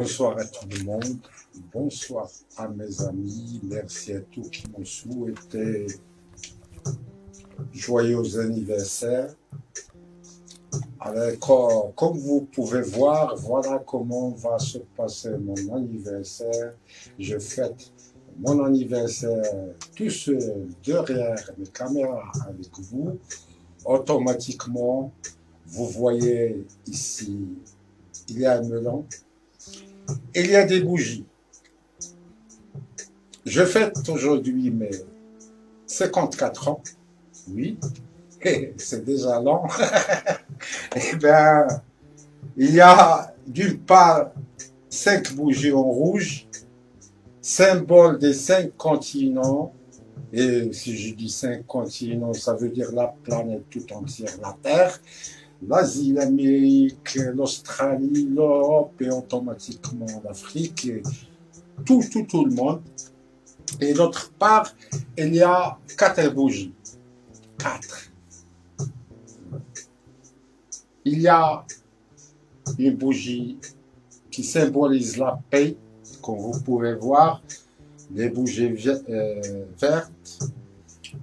Bonsoir à tout le monde. Bonsoir à mes amis. Merci à tous qui m'ont souhaité joyeux anniversaire. Euh, comme vous pouvez voir, voilà comment va se passer mon anniversaire. Je fête mon anniversaire tout seul derrière mes caméras avec vous. Automatiquement, vous voyez ici, il y a un melon, il y a des bougies. Je fête aujourd'hui mes 54 ans, oui, c'est déjà long. eh bien, il y a d'une part cinq bougies en rouge, symbole des cinq continents, et si je dis cinq continents, ça veut dire la planète tout entière, la Terre, l'Asie, l'Amérique, l'Australie, l'Europe et automatiquement l'Afrique, tout, tout, tout le monde. Et d'autre part, il y a quatre bougies. Quatre. Il y a une bougie qui symbolise la paix, comme vous pouvez voir. Les bougies euh, vertes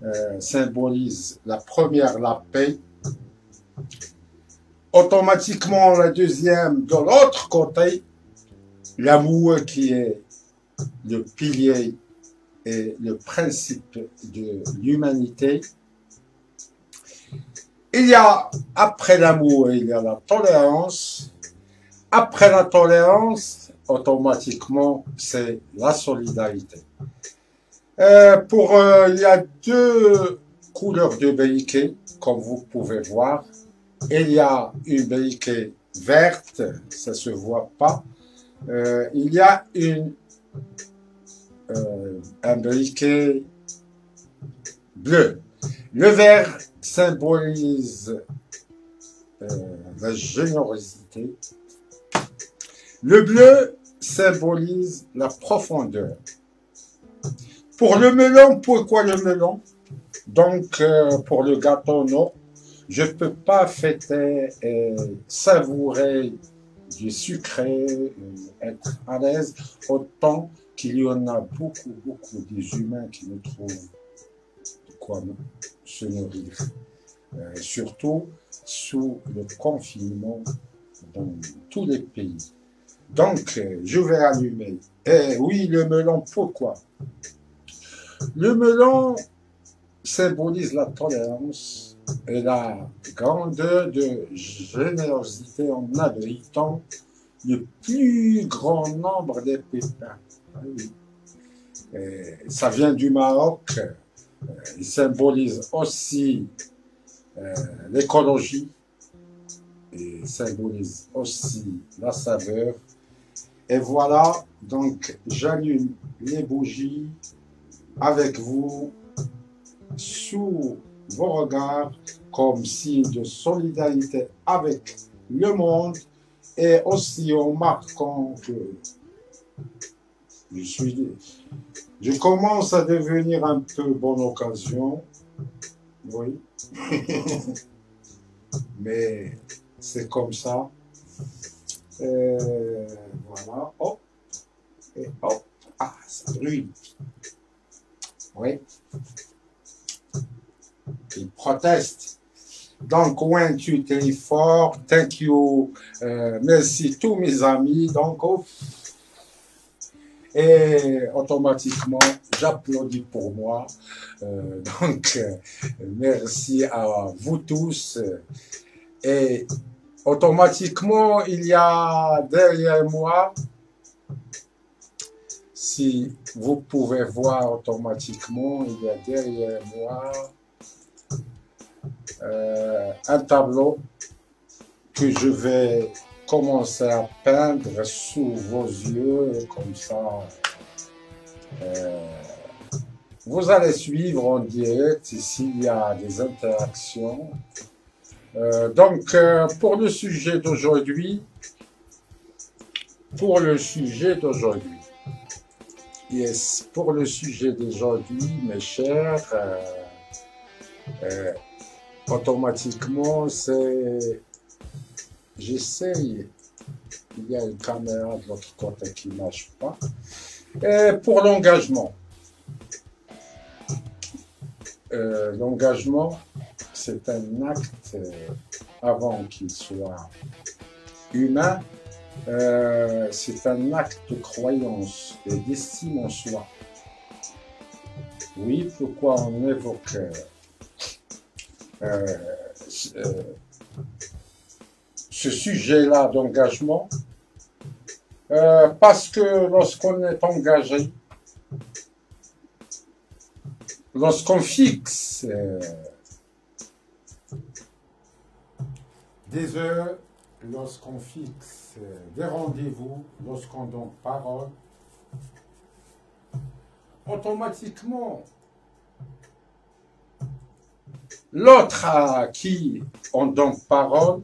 euh, symbolisent la première, la paix. Automatiquement, la deuxième, de l'autre côté, l'amour qui est le pilier et le principe de l'humanité. Il y a, après l'amour, il y a la tolérance. Après la tolérance, automatiquement, c'est la solidarité. Euh, pour, euh, il y a deux couleurs de béquet, comme vous pouvez voir. Il y a une béquet verte, ça se voit pas. Euh, il y a une euh, un briquet bleu. Le vert symbolise euh, la générosité. Le bleu symbolise la profondeur. Pour le melon, pourquoi le melon? Donc, euh, pour le gâteau, non. Je ne peux pas fêter et savourer du sucré, être à l'aise autant qu'il y en a beaucoup, beaucoup des humains qui ne trouvent quoi se nourrir. Euh, surtout sous le confinement dans tous les pays. Donc, euh, je vais allumer. Eh oui, le melon, pourquoi? Le melon symbolise la tolérance et la grandeur de générosité en abritant le plus grand nombre de pépins. ça vient du Maroc. Euh, il symbolise aussi euh, l'écologie et symbolise aussi la saveur. Et voilà, donc j'allume les bougies avec vous sous vos regards comme signe de solidarité avec le monde et aussi en marquant que je suis, je commence à devenir un peu bonne occasion, oui, mais c'est comme ça. Euh, voilà, hop, et hop, ah, ça brûle. Oui. Il proteste. Donc, one, two, three, four, thank you, euh, merci tous mes amis. Donc, oh, et automatiquement, j'applaudis pour moi. Euh, donc, euh, merci à vous tous. Et automatiquement, il y a derrière moi, si vous pouvez voir automatiquement, il y a derrière moi euh, un tableau que je vais commencer à peindre sous vos yeux, comme ça. Euh, vous allez suivre en direct s'il y a des interactions. Euh, donc, pour le sujet d'aujourd'hui, pour le sujet d'aujourd'hui, yes, pour le sujet d'aujourd'hui, mes chers, automatiquement, c'est j'essaye il y a une caméra de l'autre côté qui ne marche pas. Et pour l'engagement, euh, l'engagement, c'est un acte euh, avant qu'il soit humain, euh, c'est un acte de croyance et d'estime en soi. Oui, pourquoi on évoque ce sujet-là d'engagement Parce que lorsqu'on est engagé, lorsqu'on fixe euh, des heures, lorsqu'on fixe euh, des rendez-vous, lorsqu'on donne parole, automatiquement, l'autre à qui on donne parole,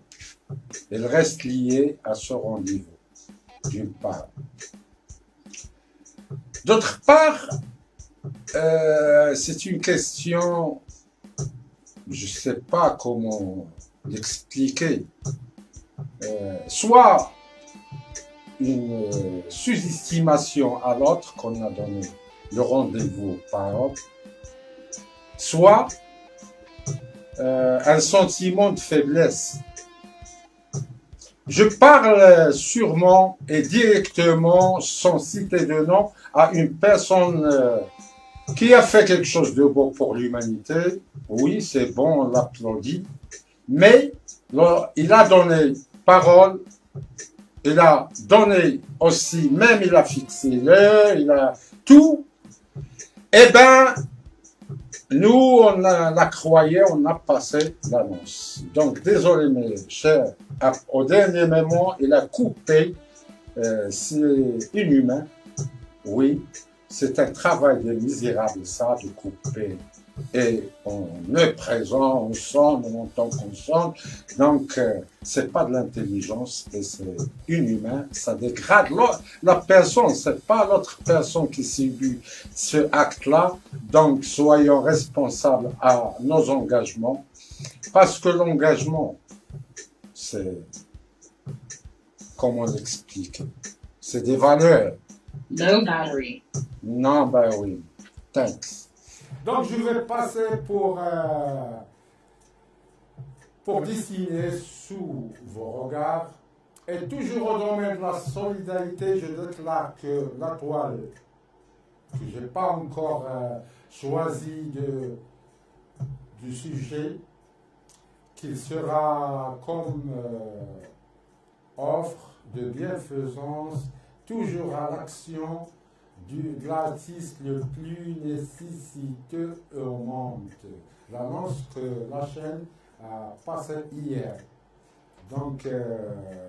elle reste liée à ce rendez-vous, d'une part. D'autre part, euh, c'est une question, je ne sais pas comment l'expliquer. Euh, soit une sous-estimation à l'autre qu'on a donné le rendez-vous par autre, soit euh, un sentiment de faiblesse. Je parle sûrement et directement, sans citer de nom, à une personne qui a fait quelque chose de beau pour l'humanité. Oui, c'est bon, on l'applaudit. Mais il a donné parole, il a donné aussi, même il a fixé l'heure, il a tout. Eh ben, nous, on a, la croyait, on a passé l'annonce. Donc, désolé, mes chers, au dernier moment, il a coupé, euh, c'est inhumain, oui, c'est un travail de misérable, ça, de couper. Et on est présent, on sonne, on entend qu'on sonne. Donc, euh, c'est pas de l'intelligence et c'est inhumain. Ça dégrade la personne. C'est pas l'autre personne qui subit ce acte-là. Donc, soyons responsables à nos engagements. Parce que l'engagement, c'est, comment l'expliquer? C'est des valeurs. No battery. Non, ben oui. Thanks. Donc, je vais passer pour, euh, pour dessiner sous vos regards. Et toujours au domaine de la solidarité, je déclare que la toile, que je n'ai pas encore euh, choisi de, du sujet, qu'il sera comme euh, offre de bienfaisance, toujours à l'action du, gratis le plus nécessiteux au monde. L'annonce que la chaîne a passée hier. Donc, euh,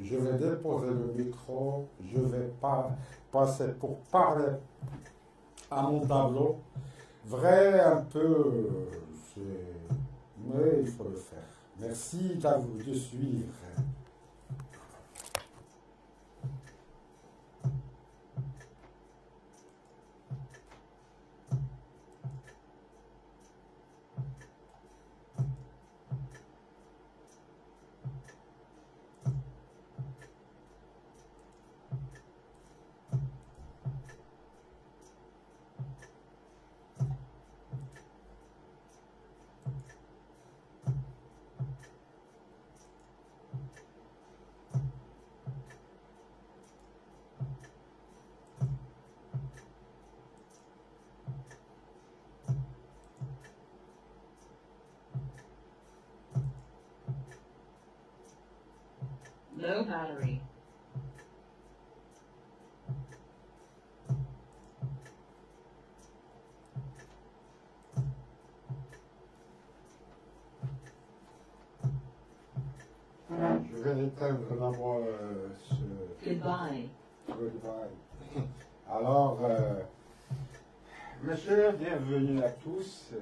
je vais déposer le micro, je vais pas passer pour parler à mon tableau. Vrai un peu, mais il faut le faire. Merci de suivre. Euh, ce... Goodbye. Goodbye. Alors, euh, chers, bienvenue à tous. Euh,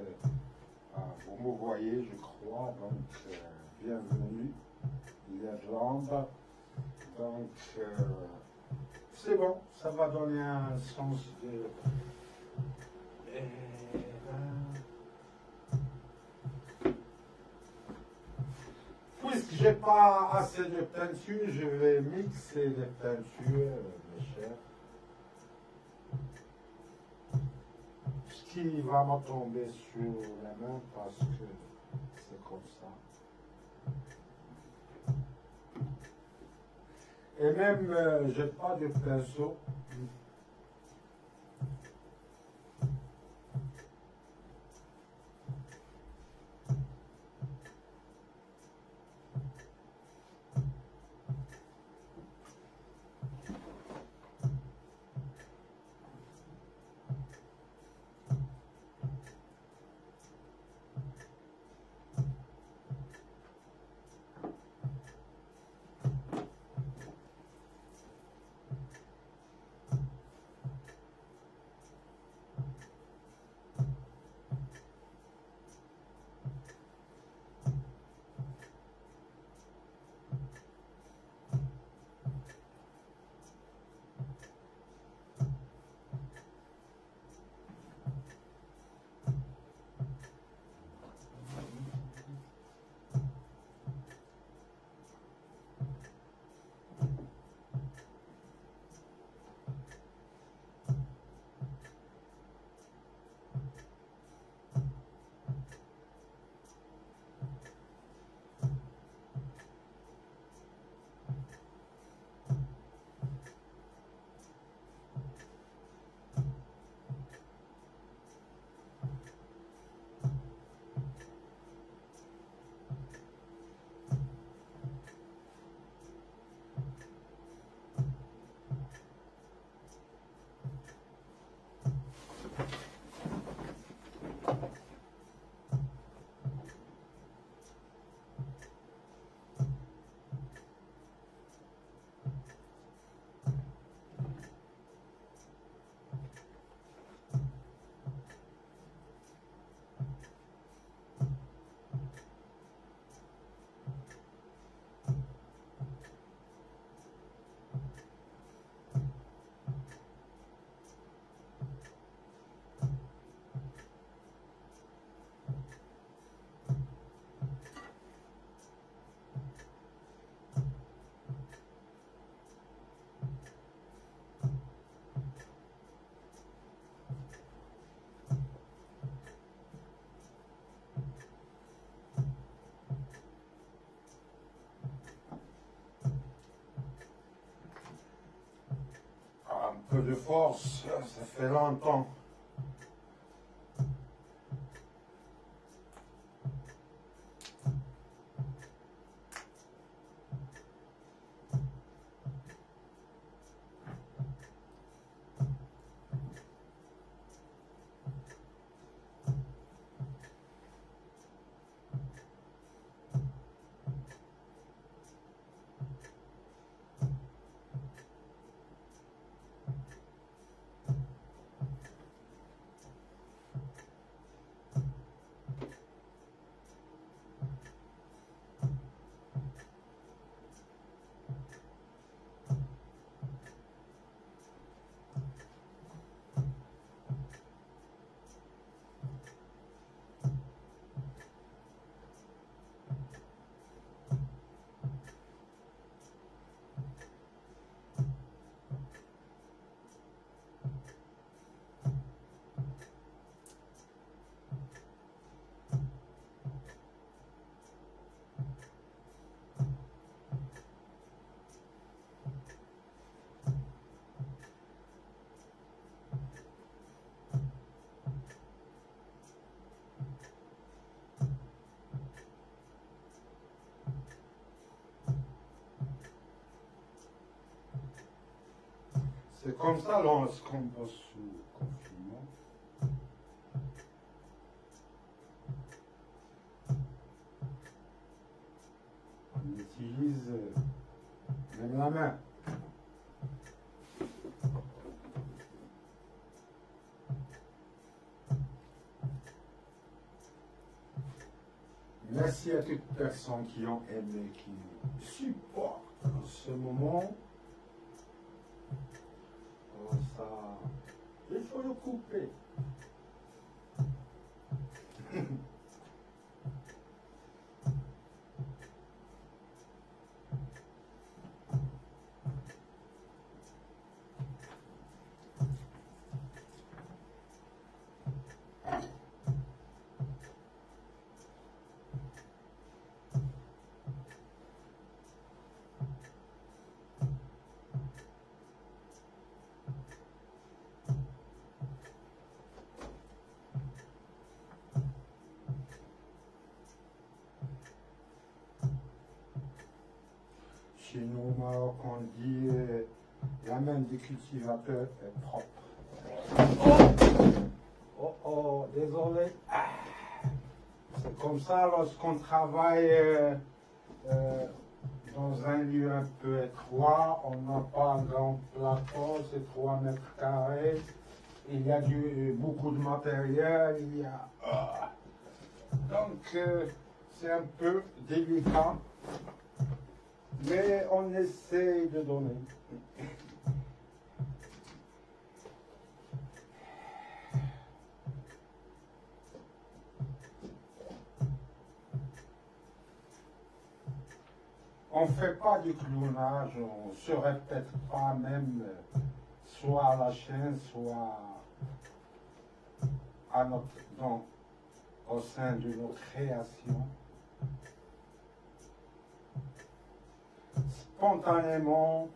ah, vous me voyez, je crois, donc bienvenue il y a de l'ombre. Donc, c'est bon, ça va donner un sens de... j'ai pas assez de peinture, je vais mixer les peintures, mes chers. Ce qui va me tomber sur les mains parce que c'est comme ça. Et même, euh, j'ai pas de pinceau. De force, ça fait longtemps. C'est comme ça lorsqu'on bosse sous confinement. On utilise euh, même la main. Merci à toutes personnes qui ont aimé, qui supportent en ce moment. Comme ça, il faut chez nous Maroc, on dit la main du cultivateur est propre. Oh, oh, oh désolé. C'est comme ça lorsqu'on travaille euh, euh, dans un lieu un peu étroit, on n'a pas un grand plateau, c'est 3 mètres carrés. Il y a du, beaucoup de matériel, il y a. ah. Donc, euh, c'est un peu délicat, mais on essaye de donner. On ne fait pas du clonage, on ne se répète pas même, soit à la chaîne, soit à notre, dans- au sein de notre création. Spontanément,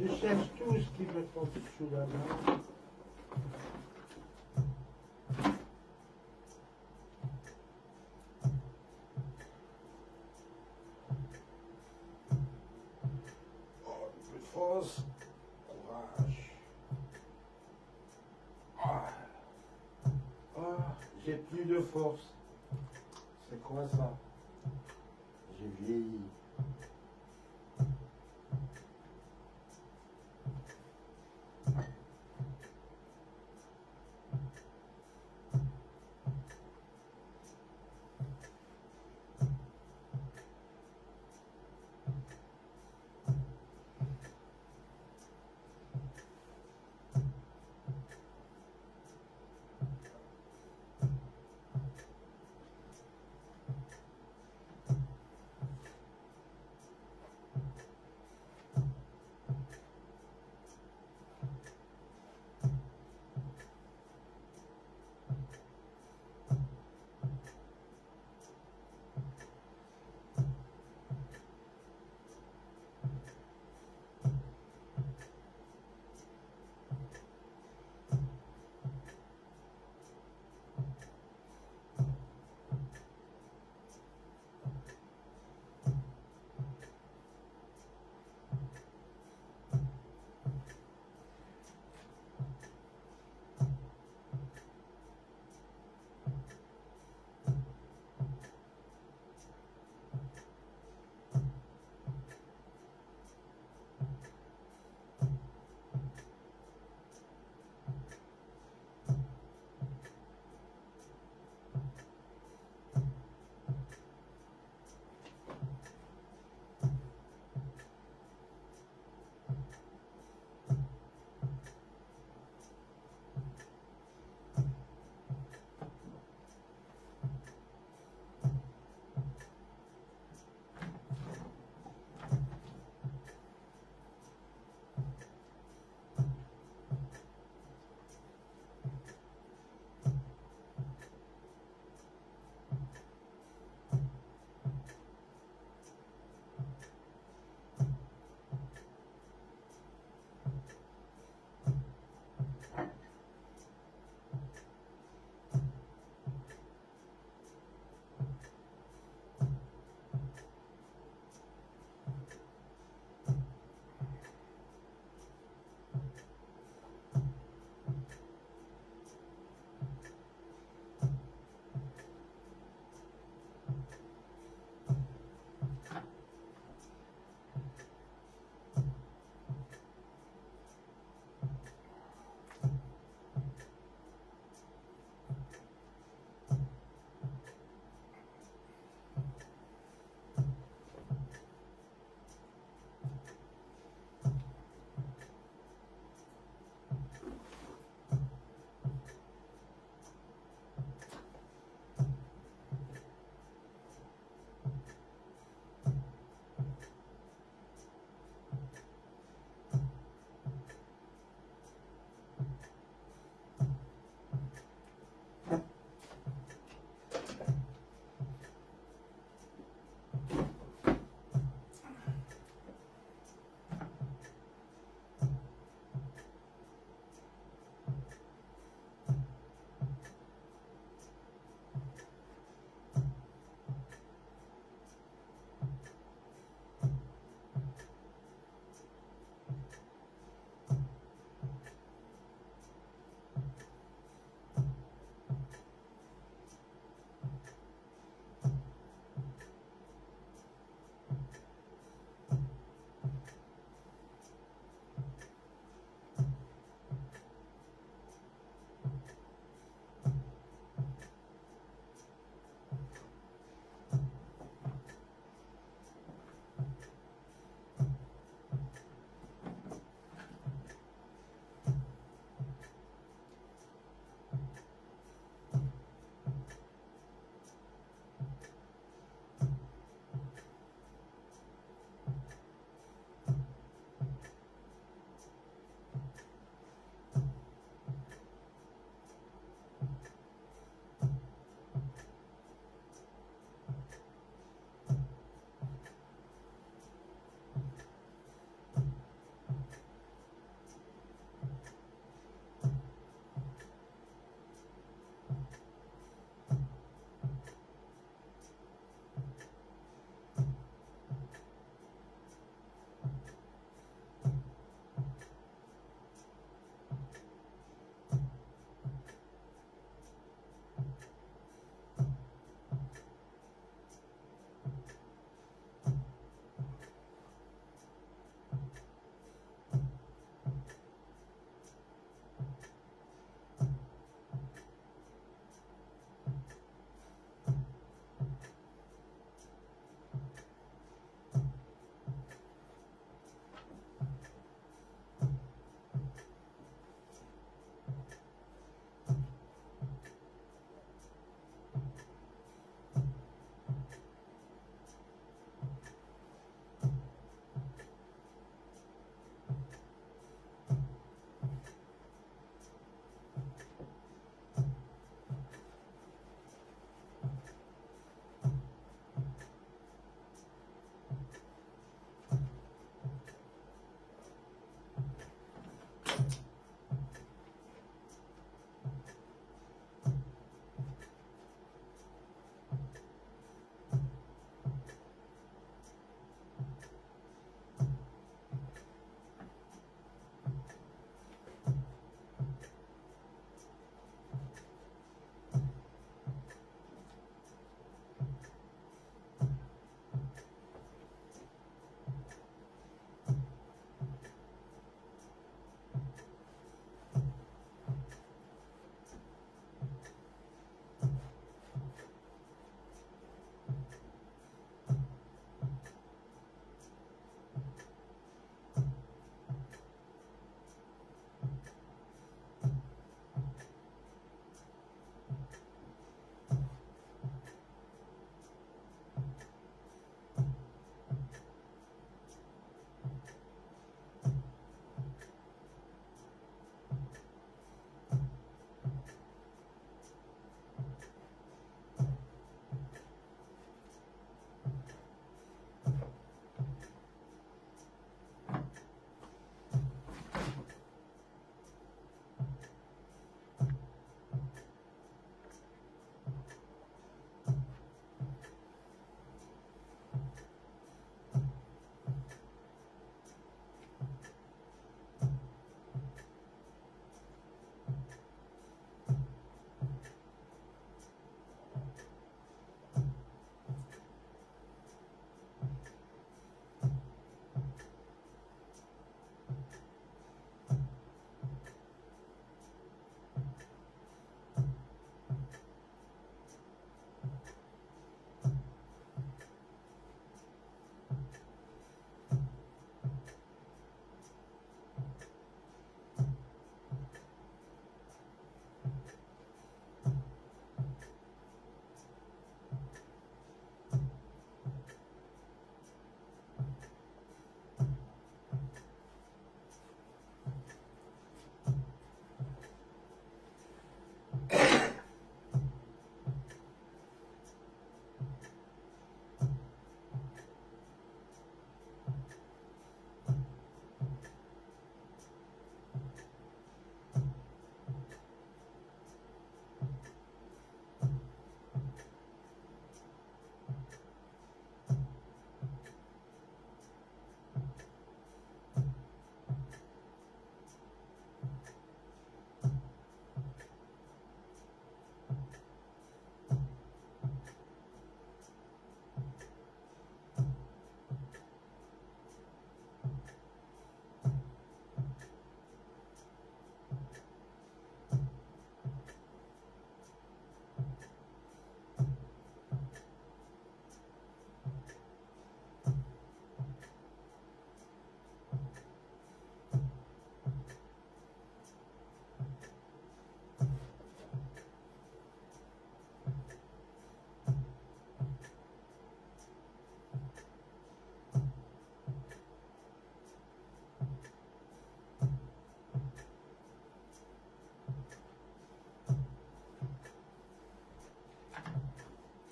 Je cherche tout ce qui me tombe sous la main.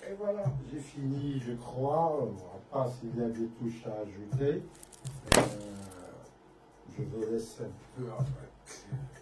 Et voilà, j'ai fini, je crois. À part s'il y a des touches à ajouter. Euh, je vais laisser un peu avec.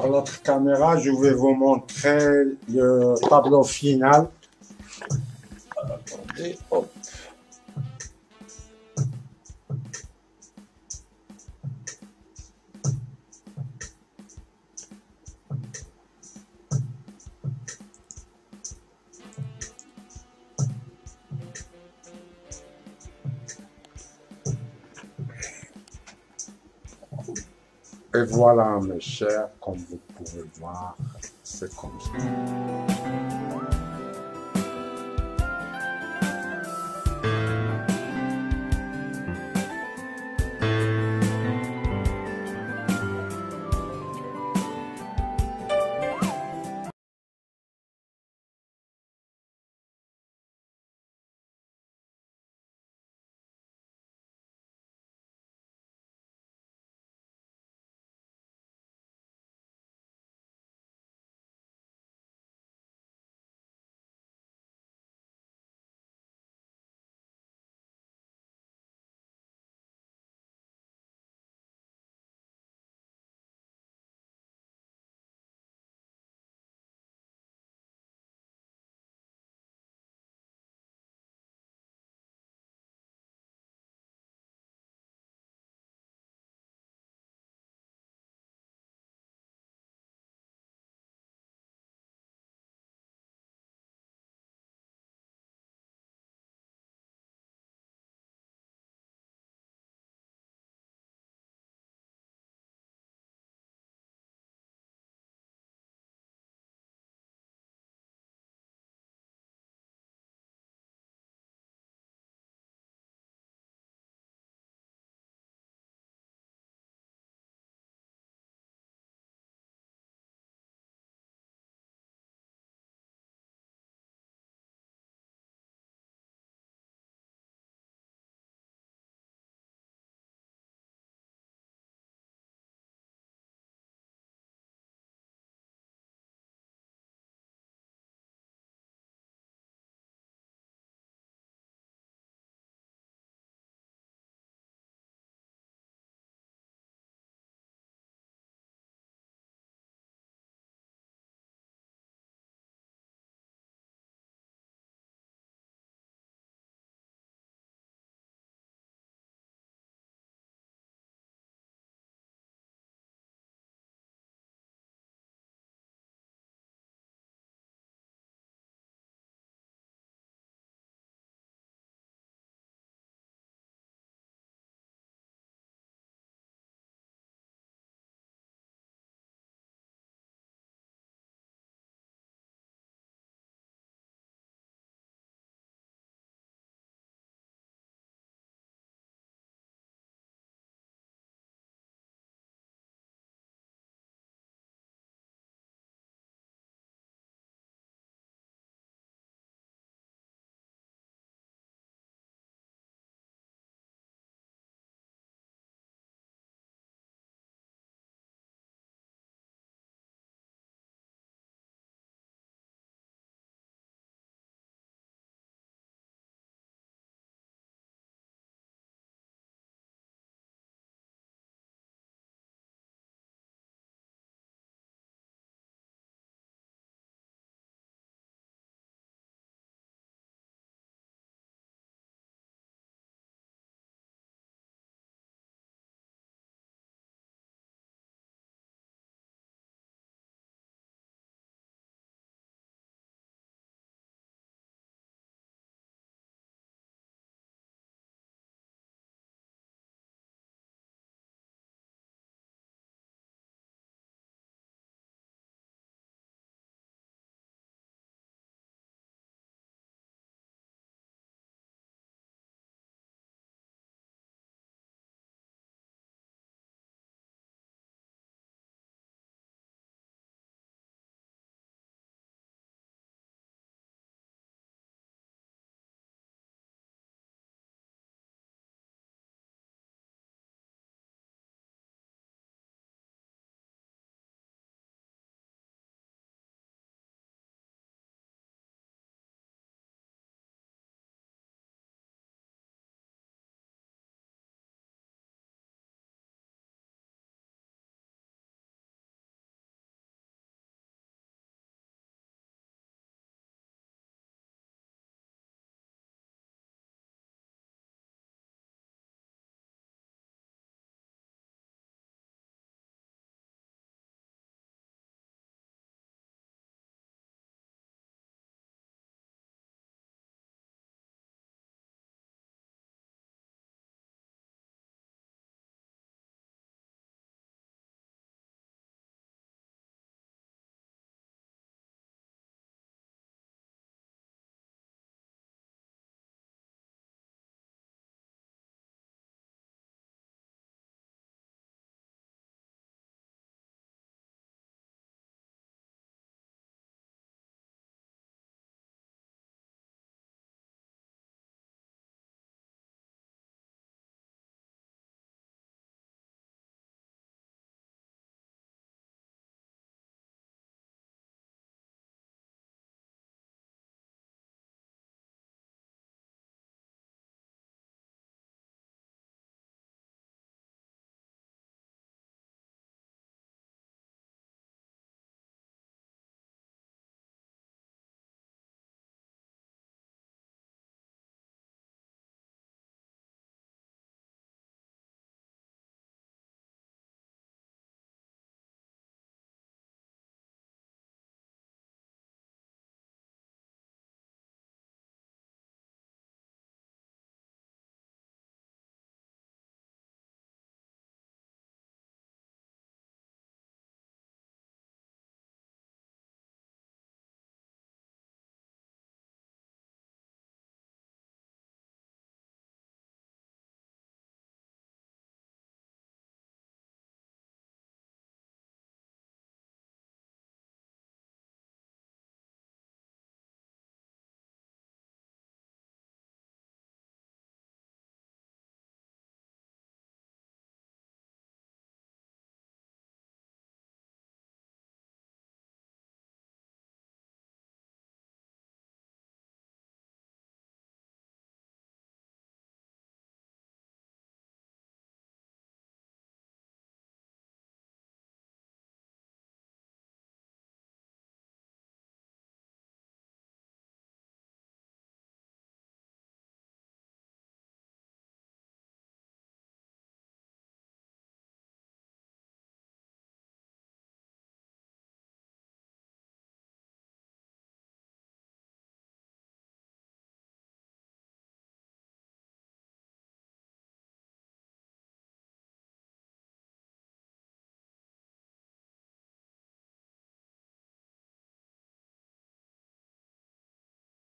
Par l'autre caméra, je vais vous montrer le tableau final. Voilà, mes chers, comme vous pouvez voir, c'est comme ça.